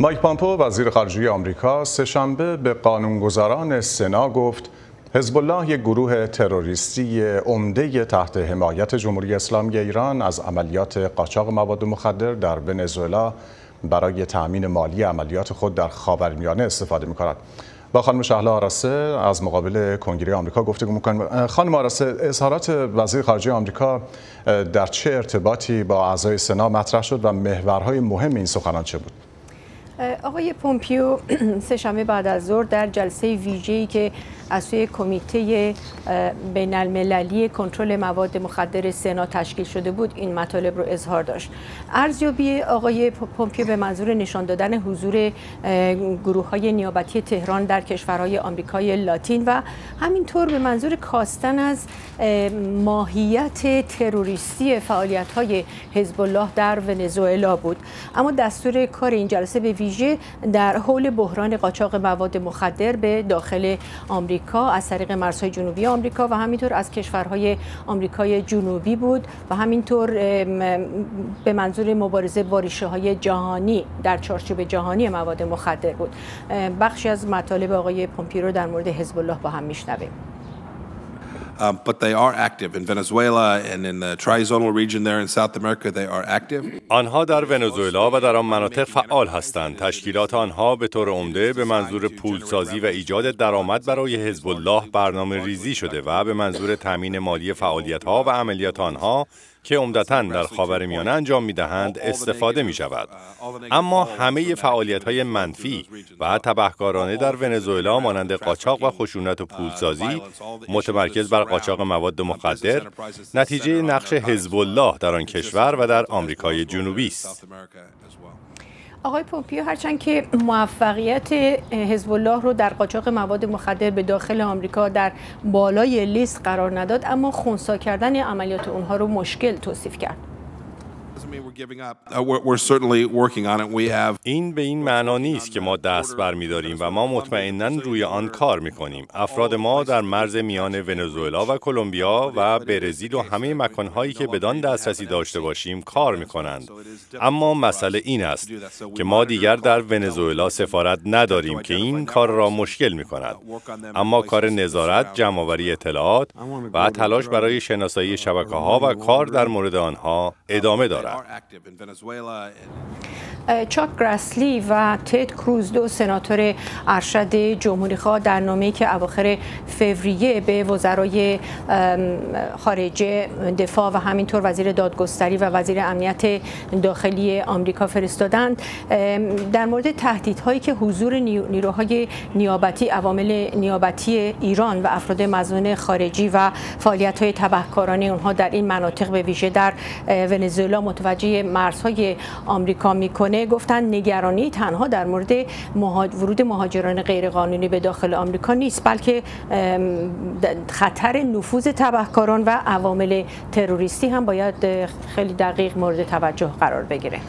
مایک پامپو وزیر خارجه آمریکا سهشنبه به قانونگذاران سنا گفت حزب الله یک گروه تروریستی عمده تحت حمایت جمهوری اسلامی ایران از عملیات قاچاق مواد مخدر در ونزوئلا برای تأمین مالی عملیات خود در خاورمیانه استفاده می کند. با خانم شهلا آراسه از مقابل کنگره آمریکا گفتگو می‌کنیم خانم آراسه اظهارات وزیر خارجه آمریکا در چه ارتباطی با اعضای سنا مطرح شد و محورهای مهم این سخنان چه بود آقای پومپیو سهشنبه بعد از ظهر در جلسه ویژه‌ای که از سوی کمیته بین المللی کنترل مواد مخدر سنا تشکیل شده بود این مطالب رو اظهار داشت. ارزیابی آقای پومپیو به منظور نشان دادن حضور گروه های نیابتی تهران در کشورهای آمریکای لاتین و همینطور به منظور کاستن از ماهیت تروریستی فعالیت های حزب الله در ونزوئلا بود. اما دستور کار این جلسه به ویژه در حول بحران قاچاق مواد مخدر به داخل آمریکا. از طریق مرزهای جنوبی آمریکا و همینطور از کشورهای آمریکای جنوبی بود و همینطور به منظور مبارزه با ریشه های جهانی در چارچوب جهانی مواد مخدر بود. بخشی از مطالب آقای پومپیرو در مورد حزب الله با هم میشنویم. Um, but they are active in Venezuela and in the trizonal region there in South America. They are active. آنها در ونزوئلا و در آن مناطق فعال هستند. تشکیلات آنها به طور عمده به منظور پولسازی و ایجاد درآمد برای حزب الله برنامه ریزی شده و به منظور تامین مالی فعالیت ها و عملیات آنها که عمدتا در خاورمیانه انجام می دهند استفاده می شود. اما همه فعالیت های منفی و تبهکارانه در ونزوئلا مانند قاچاق و خشونت و پولسازی متمرکز بر قاچاق مواد مخدر نتیجه نقش حزب الله در آن کشور و در آمریکای جنوبی است. آقای پومپیو هرچند که موفقیت حزب الله رو در قاچاق مواد مخدر به داخل آمریکا در بالای لیست قرار نداد اما خونسا کردن عملیات اونها رو مشکل توصیف کرد. این به این معنا نیست که ما دست برمیداریم و ما مطمئنا روی آن کار می‌کنیم. افراد ما در مرز میان ونزوئلا و کلمبیا و برزیل و همه مکانهایی که بدان دسترسی داشته باشیم کار می‌کنند. اما مسئله این است که ما دیگر در ونزوئلا سفارت نداریم که این کار را مشکل می‌کند. اما کار نظارت، جمعآوری اطلاعات و تلاش برای شناسایی شبکه ها و کار در مورد آنها ادامه دارد. that. are active in Venezuela. And- چاک گراسلی و تد کروز دو سناتور ارشد جمهوری خواه در نامه‌ای که اواخر فوریه به وزرای خارجه دفاع و همینطور وزیر دادگستری و وزیر امنیت داخلی آمریکا فرستادند در مورد تهدیدهایی که حضور نیروهای نیابتی عوامل نیابتی ایران و افراد مزنون خارجی و فعالیت‌های تبهکارانه اونها در این مناطق به ویژه در ونزوئلا متوجه مرزهای آمریکا می‌کنه. گفتن نگرانی تنها در مورد ورود مهاجران غیرقانونی به داخل آمریکا نیست بلکه خطر نفوذ تبهکاران و عوامل تروریستی هم باید خیلی دقیق مورد توجه قرار بگیره.